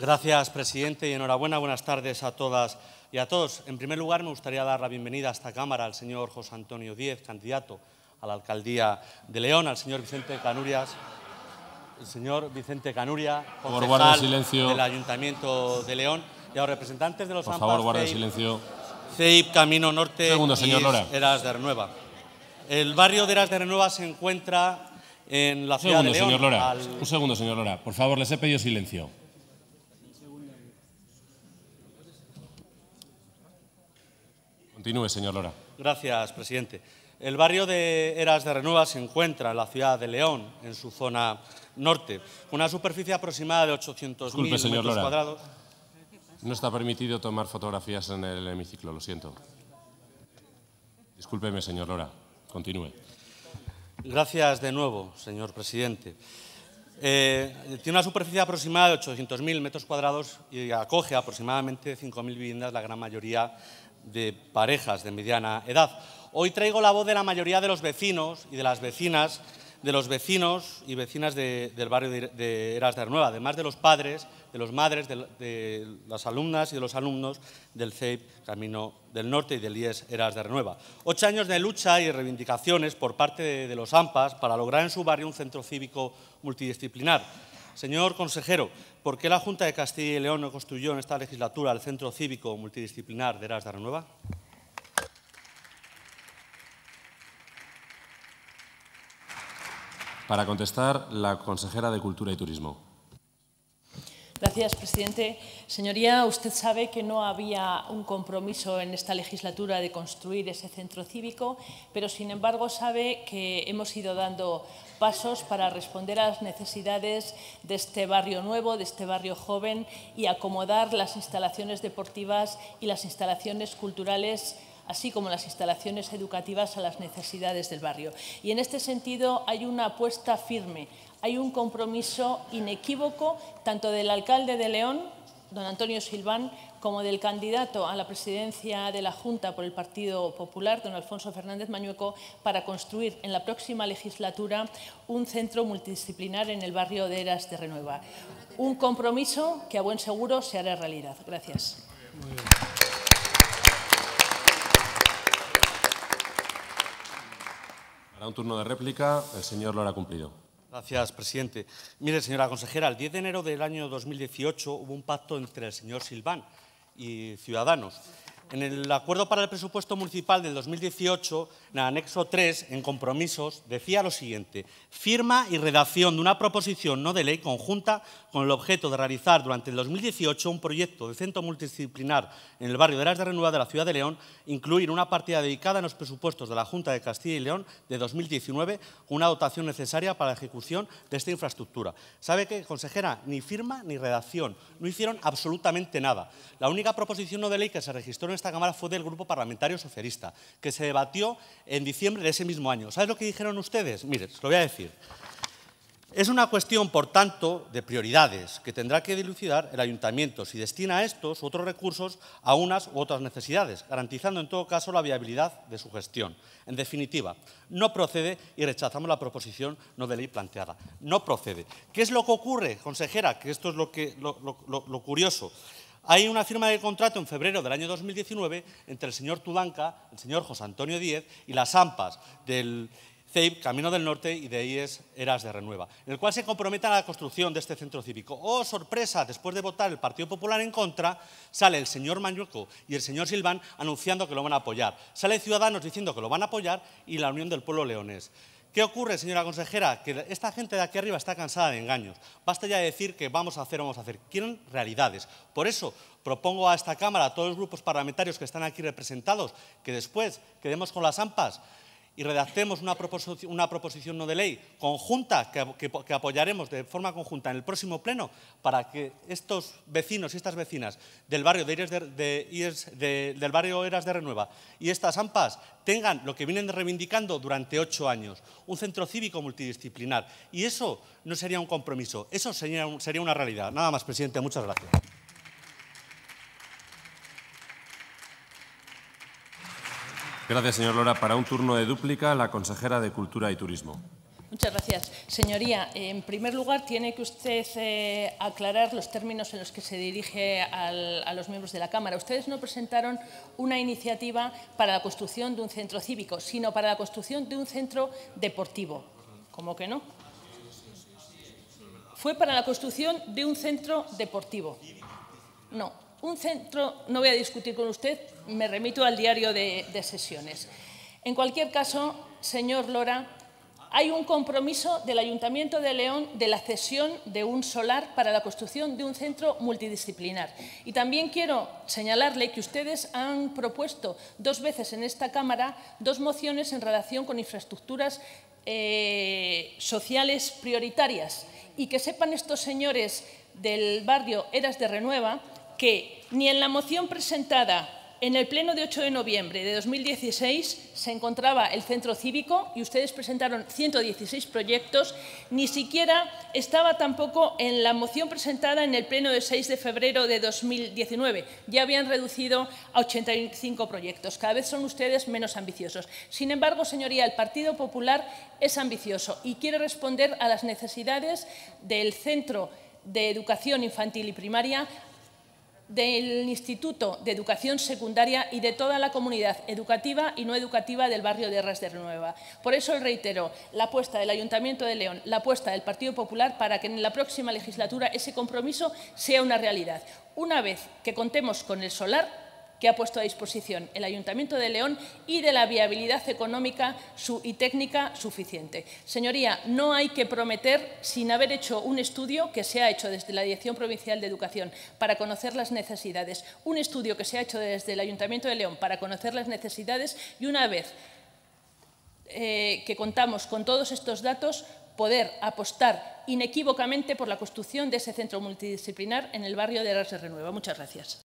Gracias, presidente, y enhorabuena. Buenas tardes a todas y a todos. En primer lugar, me gustaría dar la bienvenida a esta Cámara al señor José Antonio Díez, candidato a la alcaldía de León, al señor Vicente Canurias, el señor Vicente Canuria, concejal del Ayuntamiento de León, y a los representantes de los Por favor, guarde silencio. CEIP, Camino Norte Segundo, señor Lora. Eras de Renueva. El barrio de Eras de Renueva se encuentra en la ciudad segundo, de León. Señor Lora. al- Un segundo, señor Lora. Por favor, les he pedido silencio. Continúe, señor Lora. Gracias, presidente. El barrio de Eras de Renueva se encuentra en la ciudad de León, en su zona norte, con una superficie aproximada de 800.000 Disculpe, señor metros Lora. cuadrados. No está permitido tomar fotografías en el hemiciclo, lo siento. Discúlpeme, señor Lora. Continúe. Gracias de nuevo, señor presidente. Eh, tiene una superficie aproximada de 800.000 metros cuadrados y acoge aproximadamente 5.000 viviendas, la gran mayoría de parejas de mediana edad. Hoy traigo la voz de la mayoría de los vecinos y de las vecinas, de los vecinos y vecinas de- del barrio de, Eras de Renueva, además de los padres, de los madres, de, las alumnas y de los alumnos del CEIP Camino del Norte y del IES Eras de Renueva. Ocho años de lucha y reivindicaciones por parte de los AMPAs para lograr en su barrio un centro cívico multidisciplinar. Señor consejero, ¿por qué la Junta de Castilla y León no construyó en esta legislatura el centro cívico multidisciplinar de Eras de Renueva? Para contestar, la consejera de Cultura y Turismo. Gracias, presidente. Señoría, usted sabe que no había un compromiso en esta legislatura de construir ese centro cívico, pero sin embargo sabe que hemos ido dando pasos para responder a las necesidades de este barrio nuevo, de este barrio joven y acomodar las instalaciones deportivas y las instalaciones culturales así como las instalaciones educativas a las necesidades del barrio. Y en este sentido hay una apuesta firme, hay un compromiso inequívoco tanto del alcalde de León, don Antonio Silván, como del candidato a la presidencia de la Junta por el Partido Popular, don Alfonso Fernández Mañueco, para construir en la próxima legislatura un centro multidisciplinar en el barrio de Eras de Renueva. Un compromiso que a buen seguro se hará realidad. Gracias. Para un turno de réplica, el señor Lora ha cumplido. Gracias, presidente. Mire, señora consejera, el 10 de enero del año 2018 hubo un pacto entre el señor Silván y Ciudadanos. En el acuerdo para el presupuesto municipal del 2018, en el anexo 3, en compromisos, decía lo siguiente. Firma y redacción de una proposición no de ley conjunta con el objeto de realizar durante el 2018 un proyecto de centro multidisciplinar en el barrio de Eras de Renueva de la ciudad de León, incluir una partida dedicada en los presupuestos de la Junta de Castilla y León de 2019 con una dotación necesaria para la ejecución de esta infraestructura. ¿Sabe qué, consejera? Ni firma ni redacción. No hicieron absolutamente nada. La única proposición no de ley que se registró en esta Cámara fue del Grupo Parlamentario Socialista, que se debatió en diciembre de ese mismo año. ¿Sabes lo que dijeron ustedes? Mire, se lo voy a decir. Es una cuestión, por tanto, de prioridades que tendrá que dilucidar el ayuntamiento si destina a estos u otros recursos a unas u otras necesidades, garantizando en todo caso la viabilidad de su gestión. En definitiva, no procede y rechazamos la proposición no de ley planteada. No procede. ¿Qué es lo que ocurre, consejera? Que esto es lo, que, lo curioso. Hay una firma de contrato en febrero del año 2019 entre el señor Tudanca, el señor José Antonio Díez y las AMPAs del CEIP, Camino del Norte y de IES Eras de Renueva, en el cual se comprometen a la construcción de este centro cívico. ¡Oh, sorpresa! Después de votar el Partido Popular en contra, sale el señor Mañueco y el señor Silván anunciando que lo van a apoyar. Sale Ciudadanos diciendo que lo van a apoyar y la Unión del Pueblo Leonés. ¿Qué ocurre, señora consejera? Que esta gente de aquí arriba está cansada de engaños. Basta ya de decir que vamos a hacer, vamos a hacer. Quieren realidades. Por eso propongo a esta Cámara, a todos los grupos parlamentarios que están aquí representados, que después quedemos con las AMPAs y redactemos una proposición, no de ley conjunta que, apoyaremos de forma conjunta en el próximo pleno para que estos vecinos y estas vecinas del barrio de, del barrio Eras de Renueva y estas AMPAs tengan lo que vienen reivindicando durante ocho años, un centro cívico multidisciplinar. Y eso no sería un compromiso, eso sería una realidad. Nada más, presidente. Muchas gracias. Gracias, señor Lora. Para un turno de dúplica, la consejera de Cultura y Turismo. Muchas gracias. Señoría, en primer lugar, tiene que usted eh, aclarar los términos en los que se dirige a los miembros de la Cámara. Ustedes no presentaron una iniciativa para la construcción de un centro cívico, sino para la construcción de un centro deportivo. ¿Cómo que no? Fue para la construcción de un centro deportivo. No, un centro, no voy a discutir con usted, me remito al diario de, sesiones. En cualquier caso, señor Lora, hay un compromiso del Ayuntamiento de León de la cesión de un solar para la construcción de un centro multidisciplinar. Y también quiero señalarle que ustedes han propuesto dos veces en esta Cámara dos mociones en relación con infraestructuras eh, sociales prioritarias. Y que sepan estos señores del barrio Eras de Renueva que ni en la moción presentada en el pleno de 8 de noviembre de 2016 se encontraba el centro cívico y ustedes presentaron 116 proyectos, ni siquiera estaba tampoco en la moción presentada en el pleno de 6 de febrero de 2019. Ya habían reducido a 85 proyectos. Cada vez son ustedes menos ambiciosos. Sin embargo, señoría, el Partido Popular es ambicioso y quiere responder a las necesidades del centro de educación infantil y primaria del Instituto de Educación Secundaria y de toda la comunidad educativa y no educativa del barrio de Ras de Renueva. Por eso reitero la apuesta del Ayuntamiento de León, la apuesta del Partido Popular para que en la próxima legislatura ese compromiso sea una realidad. Una vez que contemos con el solar, que ha puesto a disposición el Ayuntamiento de León y de la viabilidad económica y técnica suficiente. Señoría, no hay que prometer sin haber hecho un estudio que se ha hecho desde la Dirección Provincial de Educación para conocer las necesidades, un estudio que se ha hecho desde el Ayuntamiento de León para conocer las necesidades y una vez eh, que contamos con todos estos datos, poder apostar inequívocamente por la construcción de ese centro multidisciplinar en el barrio de Ras de Renueva. Muchas gracias.